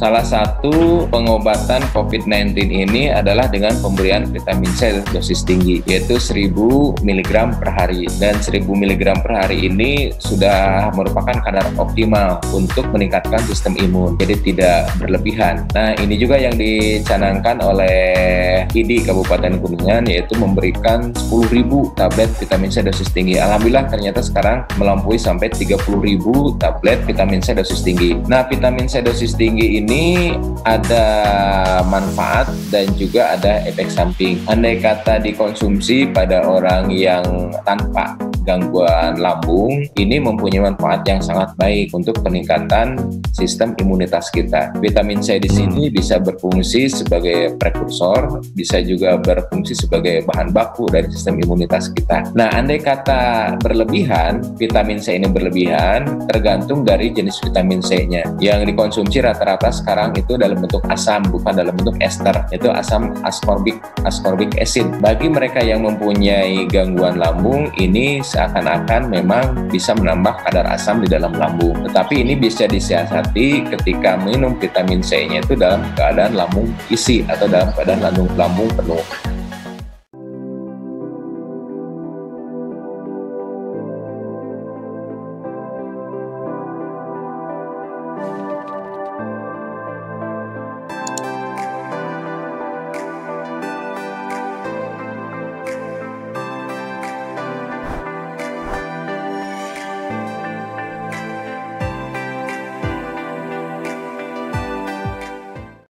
Salah satu pengobatan COVID-19 ini adalah dengan pemberian vitamin C dosis tinggi, yaitu 1000 mg per hari. Dan 1000 mg per hari ini sudah merupakan kadar optimal untuk meningkatkan sistem imun, jadi tidak berlebihan. Nah, ini juga yang dicanangkan oleh IDI Kabupaten Kuningan, yaitu memberikan 10.000 tablet vitamin C dosis tinggi. Alhamdulillah ternyata sekarang melampaui sampai 30.000 tablet vitamin C dosis tinggi. Nah, vitamin C dosis tinggi ini ini ada manfaat dan juga ada efek samping. Andai kata dikonsumsi pada orang yang tanpa gangguan lambung ini mempunyai manfaat yang sangat baik untuk peningkatan sistem imunitas kita. Vitamin C di sini hmm. bisa berfungsi sebagai prekursor, bisa juga berfungsi sebagai bahan baku dari sistem imunitas kita. Nah, andai kata berlebihan, vitamin C ini berlebihan tergantung dari jenis vitamin C-nya. Yang dikonsumsi rata-rata sekarang itu dalam bentuk asam, bukan dalam bentuk ester. Itu asam ascorbic, ascorbic acid. Bagi mereka yang mempunyai gangguan lambung, ini seakan-akan memang bisa menambah kadar asam di dalam lambung. Tetapi ini bisa disiasati ketika minum vitamin C-nya itu dalam keadaan lambung isi atau dalam keadaan lambung lambung penuh.